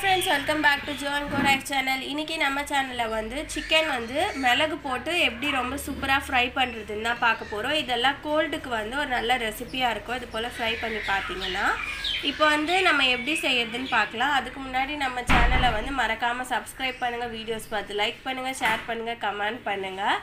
Friends welcome back to John Kodak channel இன்றைக்கி நம்ம சேனலில் வந்து சிக்கன் வந்து மிளகு போட்டு எப்படி ரொம்ப சூப்பராக ஃப்ரை பண்ணுறதுன்னு தான் பார்க்க போகிறோம் இதெல்லாம் கோல்டுக்கு வந்து ஒரு நல்ல ரெசிப்பியாக இருக்கும். இது போல் ஃப்ரை பண்ணி பார்த்தீங்கன்னா இப்போ வந்து நம்ம எப்படி செய்யறதுன்னு பார்க்கலாம். அதுக்கு முன்னாடி நம்ம சேனலை வந்து மறக்காமல் சப்ஸ்கிரைப் பண்ணுங்கள் வீடியோஸ் பார்த்து லைக் பண்ணுங்கள் ஷேர் பண்ணுங்கள் கமெண்ட் பண்ணுங்கள்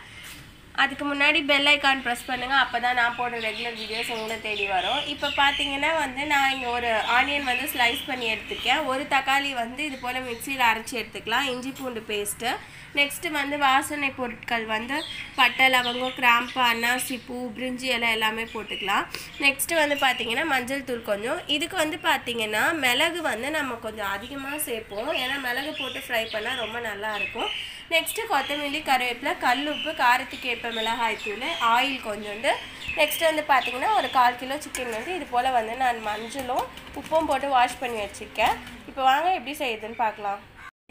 அதுக்கு முன்னாடி பெல் ஐக்கான் ப்ரெஸ் பண்ணுங்கள் அப்போ தான் நான் போடுற ரெகுலர் வீடியோஸ் உங்களை தேடி வரும். இப்போ பார்த்தீங்கன்னா வந்து நான் இங்கே ஒரு ஆனியன் வந்து ஸ்லைஸ் பண்ணி எடுத்துக்கேன் ஒரு தக்காளி வந்து இது போல் மிக்சியில் அரைச்சி எடுத்துக்கலாம். இஞ்சி பூண்டு பேஸ்ட்டு நெக்ஸ்ட்டு வந்து வாசனை பொருட்கள் வந்து பட்டை லவங்கம் கிராம்பு அன்னாசி பூ பிரிஞ்சி எல்லாம் எல்லாமே போட்டுக்கலாம். நெக்ஸ்ட்டு வந்து பார்த்திங்கன்னா மஞ்சள் தூள் கொஞ்சம். இதுக்கு வந்து பார்த்திங்கன்னா மிளகு வந்து நம்ம கொஞ்சம் அதிகமாக சேர்ப்போம். ஏன்னா மிளகு போட்டு ஃப்ரை பண்ணால் ரொம்ப நல்லா இருக்கும். நெக்ஸ்ட்டு கொத்தமல்லி கருவேப்பிலை கல் உப்பு காரத்துக்கு ஏற்ப மிளகாய் தூள் ஆயில் கொஞ்சோண்டு. நெக்ஸ்ட்டு வந்து பார்த்திங்கன்னா ஒரு கால் கிலோ சிக்கன் வந்து இது போல் வந்து நான் மஞ்சளும் உப்பும் போட்டு வாஷ் பண்ணி வச்சுருக்கேன். இப்போ வாங்க எப்படி செய்யுதுன்னு பார்க்கலாம்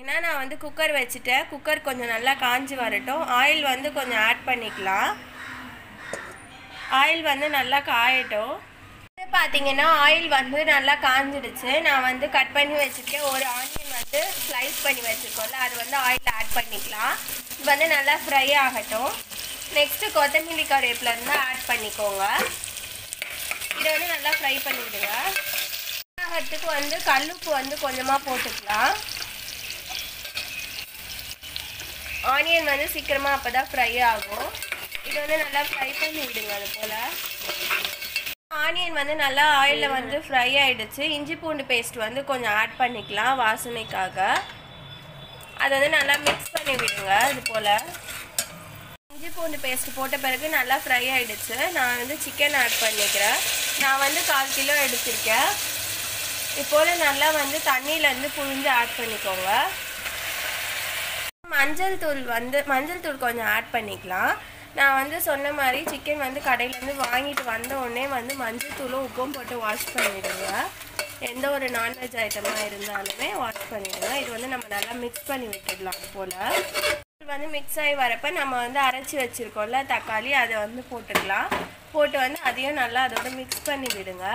ஏன்னா நான் வந்து குக்கர் வச்சுட்டேன். குக்கர் கொஞ்சம் நல்லா காஞ்சி வரட்டும். ஆயில் வந்து கொஞ்சம் ஆட் பண்ணிக்கலாம். ஆயில் வந்து நல்லா காயட்டும். இது பார்த்தீங்கன்னா ஆயில் வந்து நல்லா காஞ்சிடுச்சு. நான் வந்து கட் பண்ணி வச்சுருக்கேன். ஒரு ஆனியன் வந்து ஸ்லைஸ் பண்ணி வச்சுருக்கோம்ல அது வந்து ஆயில் ஆட் பண்ணிக்கலாம். இது வந்து நல்லா ஃப்ரை ஆகட்டும். நெக்ஸ்ட்டு கொத்தமல்லி கருவேப்பில இருந்து ஆட் பண்ணிக்கோங்க. இதை வந்து நல்லா ஃப்ரை பண்ணிவிடுங்க ஆகிறதுக்கு வந்து கல்லுப்பு வந்து கொஞ்சமாக போட்டுக்கலாம். ஆனியன் வந்து சீக்கிரமாக அப்போ தான் ஃப்ரை ஆகும். இது வந்து நல்லா ஃப்ரை பண்ணி விடுங்க அது போல். ஆனியன் வந்து நல்லா ஆயிலில் வந்து ஃப்ரை ஆகிடுச்சு இஞ்சி பூண்டு பேஸ்ட் வந்து கொஞ்சம் ஆட் பண்ணிக்கலாம் வாசனைக்காக. அதை வந்து நல்லா மிக்ஸ் பண்ணி விடுங்க இது போல். இஞ்சி பூண்டு பேஸ்ட் போட்ட பிறகு நல்லா ஃப்ரை ஆகிடுச்சு நான் வந்து சிக்கன் ஆட் பண்ணிக்கிறேன். நான் வந்து கால் கிலோ எடுத்திருக்கேன். இது நல்லா வந்து தண்ணியிலேருந்து புழிஞ்சு ஆட் பண்ணிக்கோங்க. மஞ்சள் தூள் வந்து மஞ்சள் தூள் கொஞ்சம் ஆட் பண்ணிக்கலாம். நான் வந்து சொன்ன மாதிரி சிக்கன் வந்து கடையிலேருந்து வாங்கிட்டு வந்த உடனே வந்து மஞ்சள் தூளும் உப்பும் போட்டு வாஷ் பண்ணிவிடுங்க எந்த ஒரு நான்வெஜ் ஐட்டமாக இருந்தாலுமே வாஷ் பண்ணிவிடுங்க இது வந்து நம்ம நல்லா மிக்ஸ் பண்ணி விட்டுடலாம் போல். இது வந்து மிக்ஸ் ஆகி வரப்போ நம்ம வந்து அரைச்சி வச்சுருக்கோம்ல தக்காளி அதை வந்து போட்டுக்கலாம். போட்டு வந்து அதையும் நல்லா அதோட மிக்ஸ் பண்ணி விடுங்க.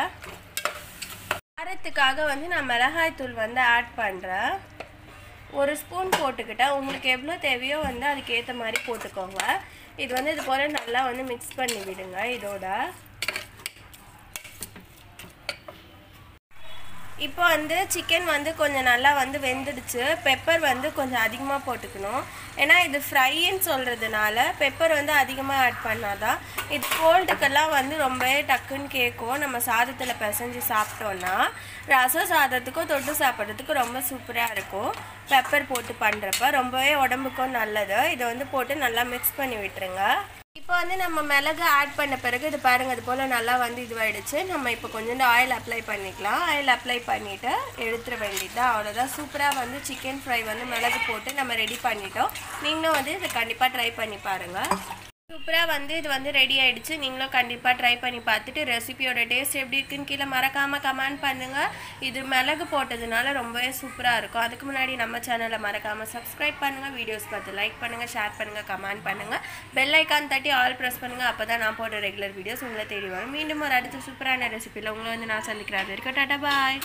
காரத்துக்காக வந்து நான் மிளகாய் தூள் வந்து ஆட் பண்ணுறேன் ஒரு ஸ்பூன் போட்டுக்கிட்டால் உங்களுக்கு எவ்வளோ தேவையோ வந்து அதுக்கேற்ற மாதிரி போட்டுக்கோங்க. இது வந்து இது போல் நல்லா வந்து மிக்ஸ் பண்ணி விடுங்க இதோட. இப்போ வந்து சிக்கன் வந்து கொஞ்சம் நல்லா வந்து வெந்துடுச்சு. பெப்பர் வந்து கொஞ்சம் அதிகமாக போட்டுக்கணும். ஏன்னா இது ஃப்ரைன்னு சொல்கிறதுனால பெப்பர் வந்து அதிகமாக ஆட் பண்ணாதான் இது கோல்டுக்கெல்லாம் வந்து ரொம்பவே டக்குன்னு கேட்கும் நம்ம சாதத்தில் பிசைஞ்சு சாப்பிட்டோன்னா ரசம் சாதத்துக்கும் தொட்டு சாப்பிட்றதுக்கும் ரொம்ப சூப்பராக இருக்கும். பெப்பர் போட்டு பண்ணுறப்ப ரொம்பவே உடம்புக்கும் நல்லது. இதை வந்து போட்டு நல்லா மிக்ஸ் பண்ணி விட்டுருங்க. இப்போ வந்து நம்ம மிளகு ஆட் பண்ண பிறகு இது பாருங்கள் இது போல் நல்லா வந்து இதுவாகிடுச்சு நம்ம இப்போ கொஞ்சோண்டு ஆயில் அப்ளை பண்ணிக்கலாம். ஆயில் அப்ளை பண்ணிவிட்டு எடுத்துட வேண்டியதுதான். அவ்வளோதான் சூப்பராக வந்து சிக்கன் ஃப்ரை வந்து மிளகு போட்டு நம்ம ரெடி பண்ணிட்டோம். நீங்களும் வந்து இதை கண்டிப்பாக ட்ரை பண்ணி பாருங்கள் சூப்பராக வந்து இது வந்து ரெடி ஆகிடுச்சு நீங்களும் கண்டிப்பாக ட்ரை பண்ணி பார்த்துட்டு ரெசிபியோட டேஸ்ட் எப்படி இருக்குன்னு கீழே மறக்காமல் கமெண்ட் பண்ணுங்கள் இது மிளகு போட்டதுனால ரொம்பவே சூப்பராக இருக்கும். அதுக்கு முன்னாடி நம்ம சேனலை மறக்காமல் சப்ஸ்கிரைப் பண்ணுங்கள் வீடியோஸ் பார்த்து லைக் பண்ணுங்கள் ஷேர் பண்ணுங்கள் கமெண்ட் பண்ணுங்கள் பெல் ஐக்கான் தட்டி ஆல் ப்ரெஸ் பண்ணுங்கள் அப்போ தான் நான் போடுற ரெகுலர் வீடியோஸ் உங்களை தேடி வரும். மீண்டும் ஒரு அடுத்த சூப்பரான ரெசிபியில் உங்களை வந்து நான் சந்திக்கிறேன் அது வரைக்கும் டாட்டா பாய்